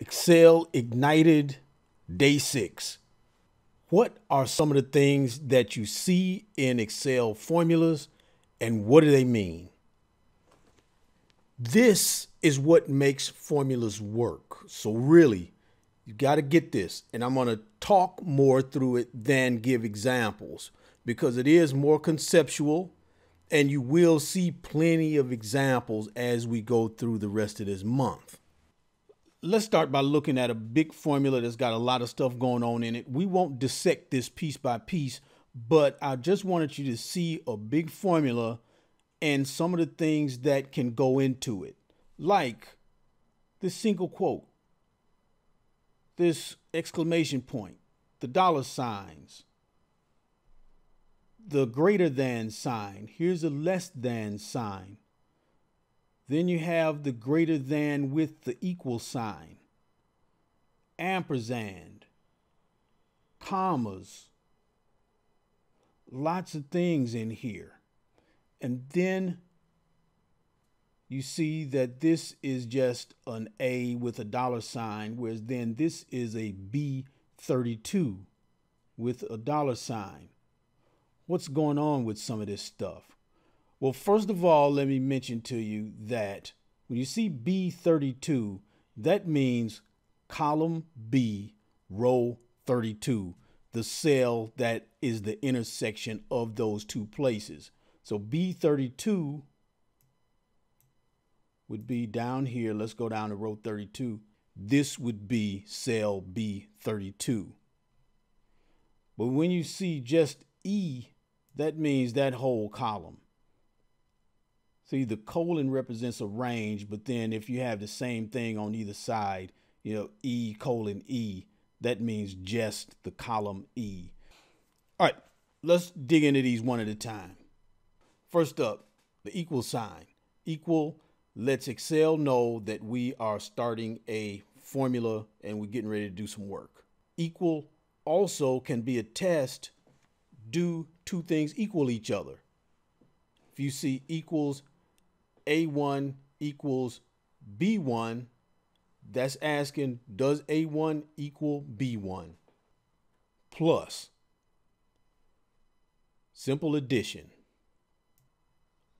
Excel Ignited Day 6. What are some of the things that you see in Excel formulas and what do they mean? This is what makes formulas work. So, really, you got to get this. And I'm going to talk more through it than give examples because it is more conceptual and you will see plenty of examples as we go through the rest of this month let's start by looking at a big formula that's got a lot of stuff going on in it. We won't dissect this piece by piece, but I just wanted you to see a big formula and some of the things that can go into it, like this single quote, this exclamation point, the dollar signs, the greater than sign. Here's a less than sign. Then you have the greater than with the equal sign, ampersand, commas, lots of things in here. And then you see that this is just an A with a dollar sign, whereas then this is a B32 with a dollar sign. What's going on with some of this stuff? Well, first of all, let me mention to you that when you see B32, that means column B, row 32, the cell that is the intersection of those two places. So B32 would be down here. Let's go down to row 32. This would be cell B32. But when you see just E, that means that whole column. See, the colon represents a range, but then if you have the same thing on either side, you know, E colon E, that means just the column E. All right, let's dig into these one at a time. First up, the equal sign. Equal lets Excel know that we are starting a formula and we're getting ready to do some work. Equal also can be a test, do two things equal each other. If you see equals a1 equals B1, that's asking, does A1 equal B1? Plus, simple addition,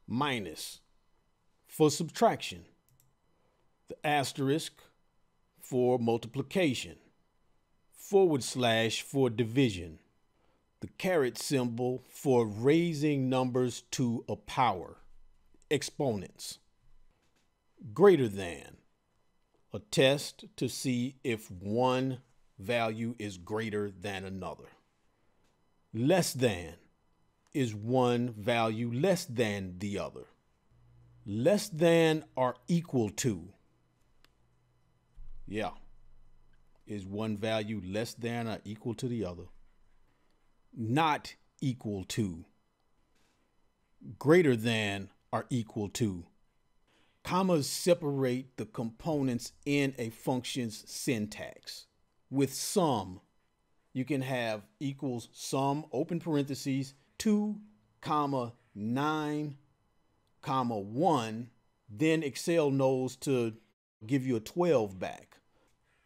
minus for subtraction, the asterisk for multiplication, forward slash for division, the caret symbol for raising numbers to a power exponents. Greater than, a test to see if one value is greater than another. Less than is one value less than the other. Less than or equal to. Yeah. Is one value less than or equal to the other? Not equal to. Greater than are equal to. Commas separate the components in a function's syntax. With sum, you can have equals sum, open parentheses, 2, comma, 9, comma, 1. Then Excel knows to give you a 12 back.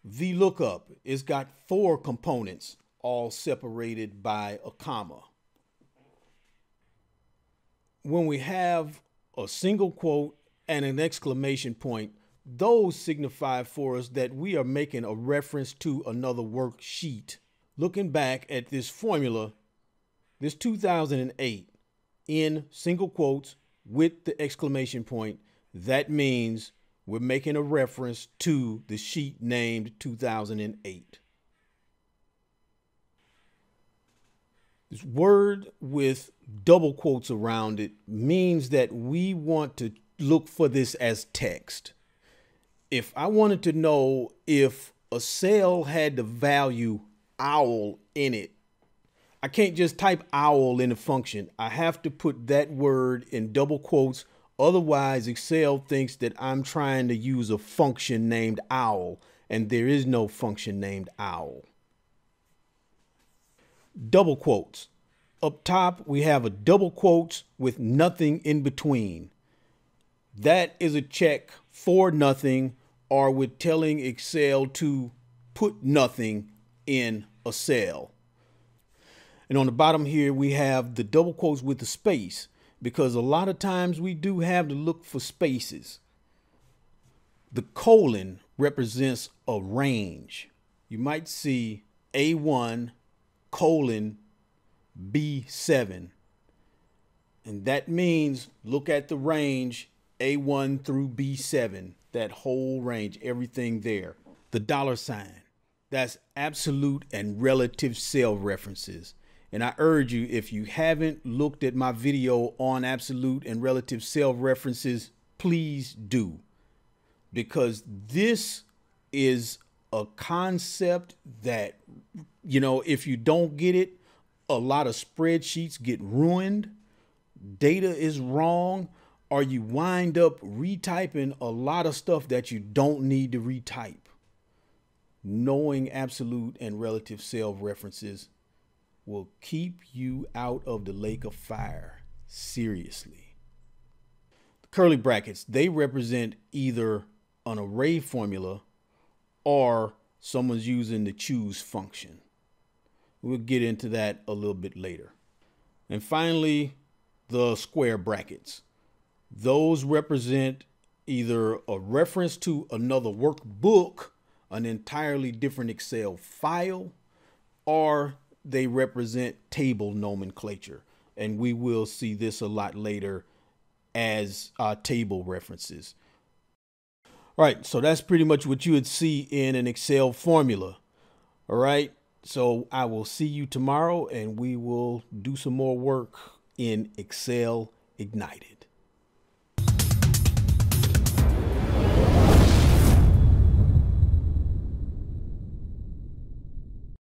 VLOOKUP, it's got four components, all separated by a comma. When we have a single quote, and an exclamation point, those signify for us that we are making a reference to another worksheet. Looking back at this formula, this 2008 in single quotes with the exclamation point, that means we're making a reference to the sheet named 2008. This word with double quotes around it means that we want to look for this as text. If I wanted to know if a cell had the value owl in it, I can't just type owl in a function. I have to put that word in double quotes. Otherwise, Excel thinks that I'm trying to use a function named owl, and there is no function named owl double quotes. Up top, we have a double quotes with nothing in between. That is a check for nothing or with telling Excel to put nothing in a cell. And on the bottom here, we have the double quotes with the space because a lot of times we do have to look for spaces. The colon represents a range. You might see A1 colon B7. And that means look at the range A1 through B7, that whole range, everything there. The dollar sign, that's absolute and relative cell references. And I urge you, if you haven't looked at my video on absolute and relative cell references, please do. Because this is a concept that, you know, if you don't get it, a lot of spreadsheets get ruined, data is wrong, or you wind up retyping a lot of stuff that you don't need to retype. Knowing absolute and relative cell references will keep you out of the lake of fire. Seriously. The curly brackets, they represent either an array formula or someone's using the choose function. We'll get into that a little bit later. And finally, the square brackets. Those represent either a reference to another workbook, an entirely different Excel file, or they represent table nomenclature. And we will see this a lot later as uh, table references. All right, so that's pretty much what you would see in an Excel formula. All right, so I will see you tomorrow and we will do some more work in Excel Ignited.